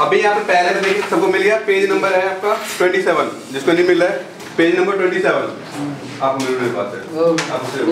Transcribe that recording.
अभी यहाँ पे पहले से देखिए सबको मिल गया पेज नंबर है आपका 27 जिसको नहीं मिल रहा है पेज नंबर 27 आप मेरे पास है आप उसे